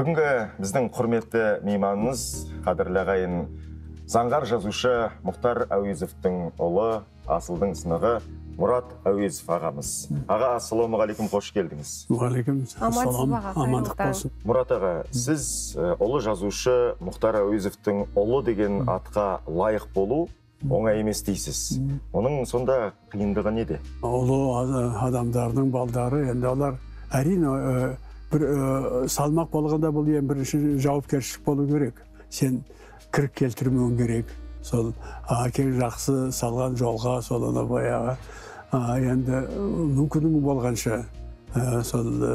бүгінгі біздің құрметті мейманымыз қадірлі ағайын заңғар жазушы мұхтар әуезовтің ұлы асылдың сынығы мұрат әуезов ағамыз. Аға ассалаумағалейкум қош келдіңіз. Уағалейкум аға? амандық болсын. Мұрат аға сіз ұлы жазушы мұхтар әуезовтің ұлы деген атқа лайық болу оңай емес дейсіз. Оның сонда қиындығы неде? Ұлы ада- адамдардың балдары енді олар әрине ә, бір ә, салмақ болғанда бұл ең бірінші жауапкершілік болу керек. Сен кірік келтірмеуің керек. Сол әкең жақсы салған жолға сол ана баяғы енді мүмкінің болғанша ә, сол ә,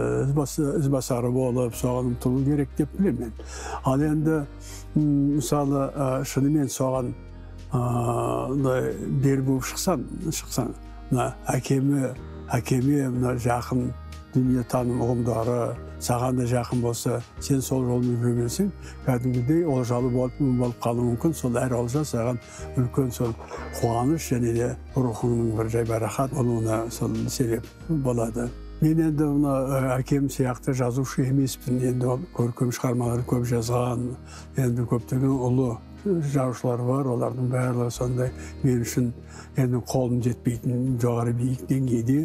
ізбасары болып соған ұмтылу керек деп білемін мен. Ал енді мысалы ә, шынымен соған мындай бел буып шықсаң шықсаң мына әкеме әкеме мына жақын дүниетаным ұғымдары саған да жақын болса сен сол жолмен жүре берсең кәдімгідей олжалы болып, болып қалуы мүмкін. Сол әр олжа саған үлкен сол қуаныш және де рухыңның бір жайбарақат болуына сол себеп болады. Мен енді мына әкем сияқты жазушы емеспін. Енді ол көркем шығармалар көп жазған енді көптеген ұлы жазушылар бар олардың барлығы сондай мен үшін енді қолым жетпейтін жоғары биік деңгейде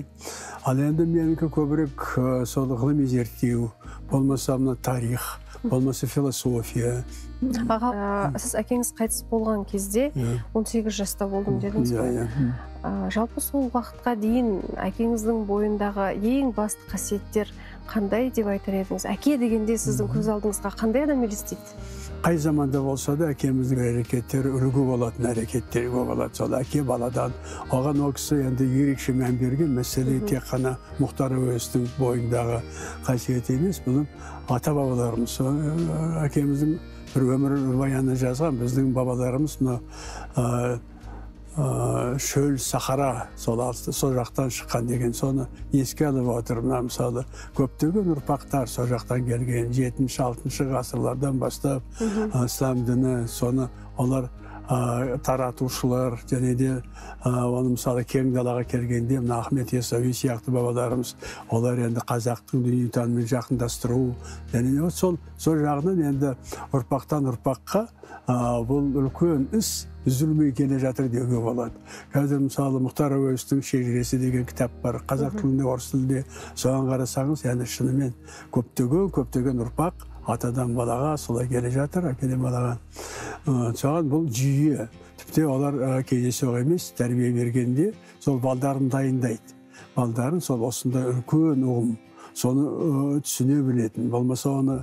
ал енді менікі көбірек сол ғылыми зерттеу болмаса мына тарих болмаса философия аға ә, сіз әкеңіз қайтыс болған кезде иә. 18 жаста болдым дедіңіз иә ғой. Иә. Ә, жалпы сол уақытқа дейін әкеңіздің бойындағы ең басты қасиеттер қандай деп айтар едіңіз? Әке дегенде сіздің көз алдыңызға қандай адам елестейді? Қай заманда болса да әкеміздің әрекеттері үлгі болатын әрекеттер болады сол әке баладан оған ол кісі енді ерекше мән берген мәселе тек қана мұхтар әуезовтің бойындағы қасиет емес бұның ата бабаларымыз әкеміздің бір өмір баяны жазған біздің бабаларымыз мына шөл сахара сол алты- сол жақтан шыққан деген соны еске алып отыр мына мысалы. Көптеген ұрпақтар сол жақтан келген жетінші алтыншы ғасырлардан бастап ислам діні соны олар таратушылар және де ә, оны мысалы кең далаға келгенде мына ахмет ясауи сияқты бабаларымыз олар енді қазақтың дүниетанымын жақындастыру және де сол сол жағынан енді ұрпақтан ұрпаққа ә, бұл үлкен іс үзілмей келе жатыр деуге болады. Қазір мысалы мұхтар әуезовтің шежіресі деген кітап бар қазақ тілінде орыс тілінде соған қарасаңыз енді шынымен көптеген көптеген ұрпақ атадан балаға солай келе жатыр әкеден балаға соған бұл жүйе тіпті олар кездейсоқ емес тәрбие бергенде сол балдарын дайындайды балдарын сол осындай үлкен ұғым соны түсіне білетін болмаса оны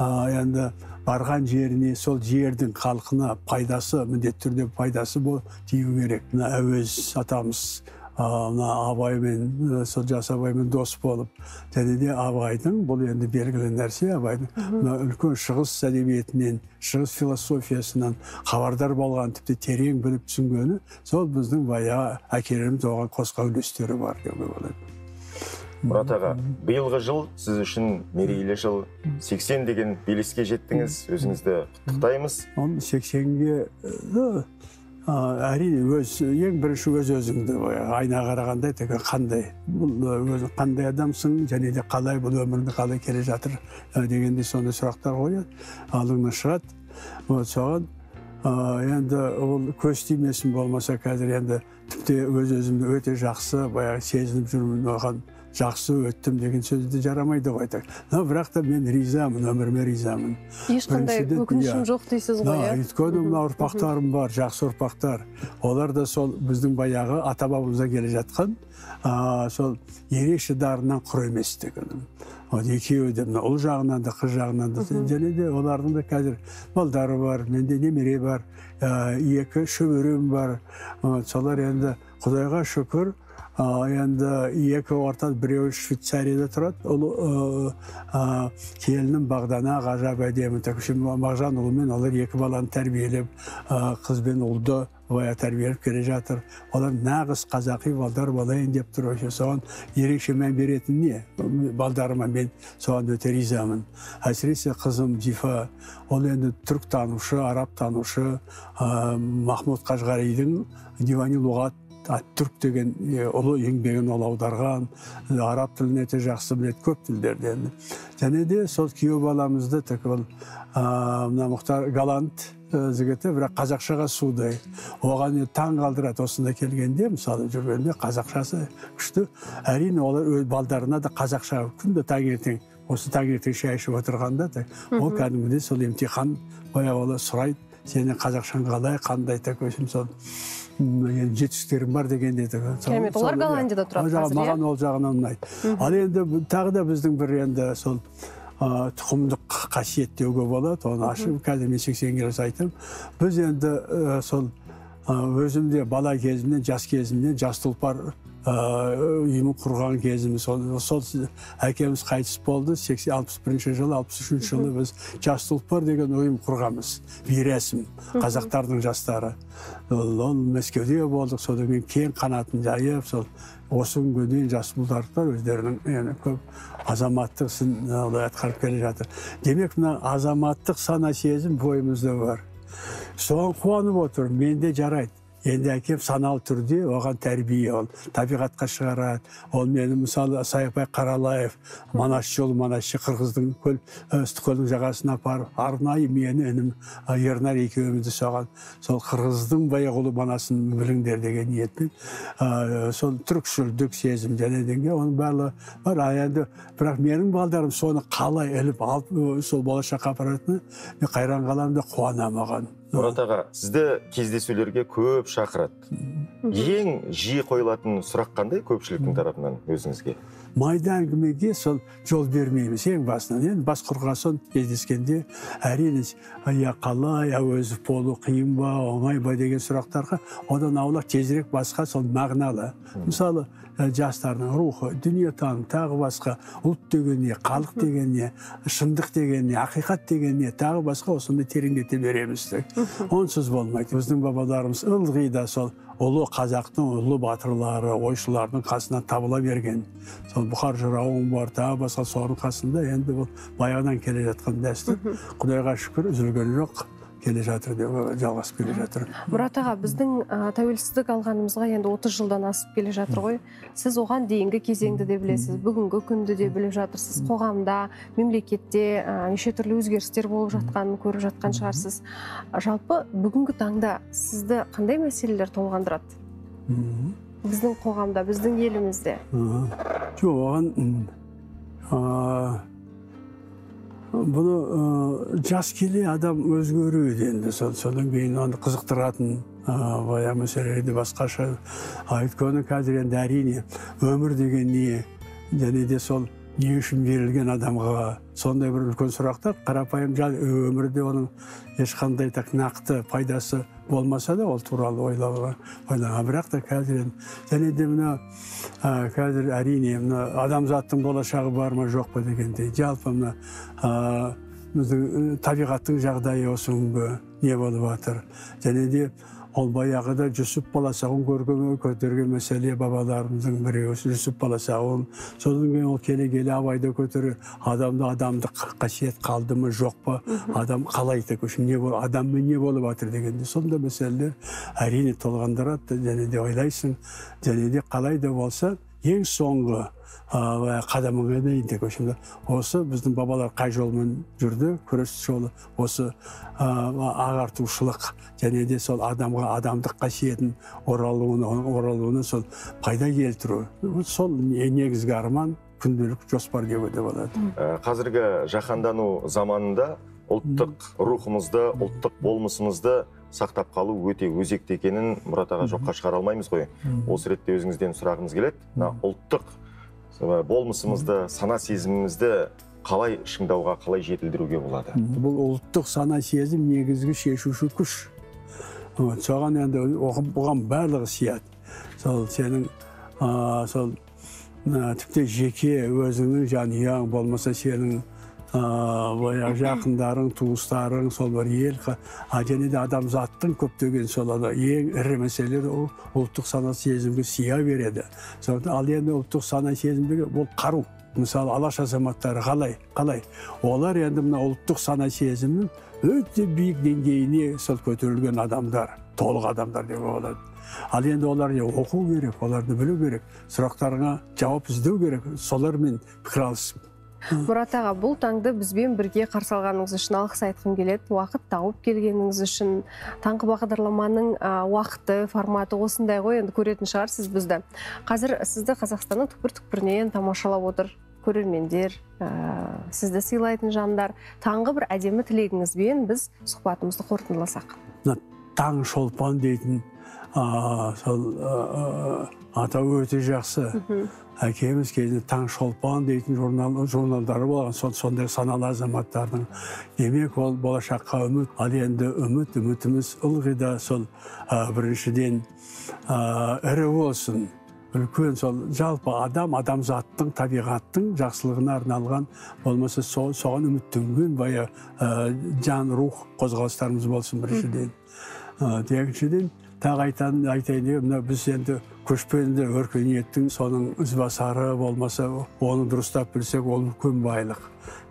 енді барған жеріне сол жердің халқына пайдасы міндетті түрде пайдасы бол тию керек мына әуез атамыз мына абаймен сол жас абаймен дос болып және де абайдың бұл енді белгілі нәрсе абайдың мына үлкен шығыс әдебиетінен шығыс философиясынан хабардар болған тіпті терең біліп түсінгені сол біздің баяғы әкелеріміз оған қосқан үлестері бар деуге болады мұрат аға биылғы жыл сіз үшін мерейлі жыл 80 деген белеске жеттіңіз өзіңізді құттықтаймыз оны сексенге әрине өз ең бірінші өз өзіңді айнаға қарағанда тегі қандай бұл өзің қандай адамсың және де қалай бұл өмірді қалай келе жатыр дегендей сондай сұрақтар қояды. Алдыңнан шығады. Вот соған енді ол көз тимесін болмаса қазір енді тіпті өз өзімді өте жақсы баяғы сезініп жүрмін оған. Жақсы өттім деген сөзді жарамайды ғой айтайық но бірақ та мен ризамын өміріме ризамын. Ешқандай өкінішім иә. жоқ дейсіз ғой иә? өйткені мына ұрпақтарым бар жақсы ұрпақтар. Олар да сол біздің баяғы ата бабамыздан келе жатқан а, сол ерекше дарыннан құр емес деген вот екеуі де мына ұл жағынан да қыз жағынан да. Және де олардың да қазір балдары бар менде немере бар ә, екі шөберем бар. Солар енді құдайға шүкір енді екі ортада біреуі швейцарияда тұрады. Ұл ә, келінім бағдана ғажап әдемі. Мағжан ұлымен олар екі баланы тәрбиелеп қыз бен ұлды бая тәрбиелеп келе жатыр. Олар нағыз қазақи балдар болайын деп тұр. Вообще соған ерекше мән беретін не? Балдарыма мен соған өте ризамын. Әсіресе қызым зифа ол енді түрк танушы араб танушы махмуд қажғаридің дивани лұғат ат түрк деген ұлы еңбегін ол аударған араб тілін өте жақсы біледі көп тілдерді енді және де сол күйеу баламызды так ол мына мұхтар голланд жігіті бірақ қазақшаға судай оған таң қалдырады. Осында келгенде мысалы жүргенде қазақшасы күшті. Әрине олар өз балдарына да қазақша күнде таңертең осы таңертең шай ішіп отырғанда да ол кәдімгідей сол емтихан баяғы сұрайды сенің қазақшаң қалай қандай так общем сол м, енді жетістіктерің бар дегендей керемет олар голландияда тұрады қазір иә? маған ол жағынан ұнайды ал енді тағы да біздің бір енді сол ә, тұқымдық қасиет деуге болады. Оны ашып қазір мен сексенге келсе айтамын. Біз енді ә, сол ә, өзім де бала кезімнен жас кезімнен жас тұлпар ұйымын құрған кезіміз сол, сол әкеміз қайтыс болды сексен алпыс бірінші жылы алпыс үшінші жылы біз жас тұлпар деген ұйым құрғанбыз бейрәсім қазақтардың жастары. Ол, мәскеуде болдық содан кейін кең қанатын жайып сол осы күнге дейін жас бұлтарықтар өздерінің көп азаматтық ісін олай атқарып келе жатыр. Демек мына азаматтық сана сезім бойымызда бар. Соған қуанып отырмын менде жарайды. Енді әкем саналы түрде оған тәрбие ол табиғатқа шығарады. Ол мені мысалы саяпай қаралаев манас жолы манасшы қырғыздың көл ыстықкөлдің жағасына апарып арнайы мені інім ернар екеумізді соған сол қырғыздың баяғы ұлы манасын біліңдер деген ниетпен ы, сол түркшілдік сезім және дегенге оның барлығы бар. А енді бірақ менің балдарым соны қалай іліп алып сол болашаққа апаратыны мен қайран қаламын да қуанамын оған. Мұрат аға сізді кездесулерге көп шақырады. Ең жиі қойылатын сұрақ қандай көпшіліктің тарапынан өзіңізге? Майда әңгімеге сол жол бермейміз ең басынан енді бас қорғасын кездескенде әрине иә қалай әуезов болу қиын ба оңай ба? деген сұрақтарға одан аулақ тезірек басқа сол мағыналы. Мысалы ә, жастардың рухы дүниетаным тағы басқа ұлт деген не халық деген не шындық деген не ақиқат деген не тағы басқа осындай тереңдете береміз онсыз болмайды. Біздің бабаларымыз ылғи да сол ұлы қазақтың ұлы батырлары ойшылардың қасынан табыла берген. Сол бұхар жырауың бар тағы басқа соның қасында енді бұл баяғыдан келе жатқан дәстүр. Құдайға шүкір үзілген жоқ. Келе жатыр деп жалғасып келе жатыр. Мұрат аға біздің ә, тәуелсіздік алғанымызға енді 30 жылдан асып келе жатыр ғой. Сіз оған дейінгі кезеңді де білесіз бүгінгі күнді де біліп жатырсыз. Қоғамда мемлекетте ә, неше түрлі өзгерістер болып жатқанын көріп жатқан шығарсыз. Жалпы бүгінгі таңда сізді қандай мәселелер толғандырады? Біздің қоғамда біздің елімізде? Жоқ оған бұны жас келе адам өзгереді енді сол содан кейін оны қызықтыратын баяғы мәселелерді басқаша өйткені қазір енді әрине өмір деген не және де сол не үшін берілген адамға сондай бір үлкен сұрақтар. Қарапайым жа- өмірде оның ешқандай так нақты пайдасы болмаса да ол туралы ойлауға ойлаған бірақ та қазір енді және де мына ә, қазір әрине мына адамзаттың болашағы бар ма жоқ па дегендей. Жалпы мына ә, біздің табиғаттың жағдайы осы күнгі не болып жатыр және де ол баяғыда жүсіп баласағұн көрген көтерген мәселе бабаларымыздың біреуі жүсіп баласағұн. Содан кейін ол келе келе абайды көтере адамда адамдық қасиет қалды ма жоқ па? Адам қалай не бол адаммен не болып жатыр дегенде. Сондай мәселелер әрине толғандырады және де ойлайсың және де қалай да болса ең соңғы қадамыңа дейін так общем осы біздің бабалар қай жолмен жүрді күрес жолы. Осы ә, ағартушылық және де сол адамға адамдық қасиетін оралуына оралуына сол пайда келтіру. Сол не- негізгі арман күнделік жоспар деуге де болады. Ә, қазіргі жаһандану заманында ұлттық рухымызды ұлттық болмысымызды сақтап қалу өте өзекті екенін мұрат аға жоққа шығара алмаймыз ғой. Осы ретте өзіңізден сұрағымыз келеді. Мына ұлттық болмысымызды сана сезімімізді қалай шыңдауға қалай жетілдіруге болады? Бұл ұлттық сана сезім негізгі шешуші күш. Вот соған енді оған бұған барлығы сияды. Сол сенің ә, сол ә, тіпті жеке өзіңнің жанұяң болмаса сенің баяғы жақындарың туыстарың сол бір ел а және де адамзаттың көптеген сол ең ірі мәселелер ол ұлттық сана сезімге сия береді ал енді ұлттық сана сезімдегі бұл қару мысалы алаш азаматтары қалай қалай олар енді мына ұлттық сана сезімнің өте биік деңгейіне сол көтерілген адамдар толық адамдар деуге болады ал енді олар оқу керек оларды білу керек сұрақтарыңа жауап іздеу керек солармен пікір алысып мұрат аға бұл таңды бізбен бірге қарсы алғаныңыз үшін алғыс айтқым келеді. Уақыт тауып келгеніңіз үшін таңғы бағдарламаның уақыты форматы осындай ғой енді көретін шығарсыз бізді. Қазір сізді қазақстанның түкпір түкпірінен тамашалап отыр көрермендер ә, сізді сыйлайтын жандар. Таңғы бір әдемі тілегіңізбен біз сұхбатымызды қорытындыласақ. Мына таң шолпан дейтін сол а, а, атау өте жақсы. Әкеміз кезінде таң шолпан дейтін журнал журналдары болған. Сол сондай саналы азаматтардың. Демек ол болашаққа үміт ал енді үміт үмітіміз ылғи да сол біріншіден а, ірі болсын. Үлкен сол жалпы адам адамзаттың табиғаттың жақсылығына арналған болмаса со- соған үміттенген бая ә, жан рух қозғалыстарымыз болсын біріншіден. Ә, екіншіден тағы айтайын деген мына біз енді көшпенді өркениеттің соның ізбасары болмаса оны дұрыстап білсек ол үлкен байлық.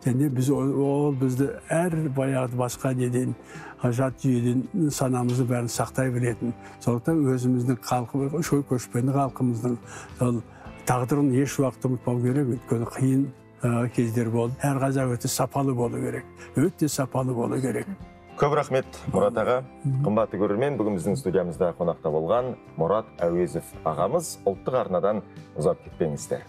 Және біз ол, бізді әр баяғы басқа неден жат жүйеден санамызды бәрін сақтай білетін. Сондықтан өзіміздің халқы шой көшпенді халқымыздың сол тағдырын еш уақытта ұмытпау керек. Өйткені қиын кездер болды. Әр қазақ өте сапалы болу керек. Өте сапалы болу керек. Көп рахмет мұрат аға. Қымбатты көрермен бүгін біздің студиямызда қонақта болған мұрат әуезов ағамыз. Ұлттық арнадан ұзап кетпеңіздер.